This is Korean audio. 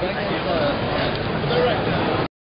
Thank you.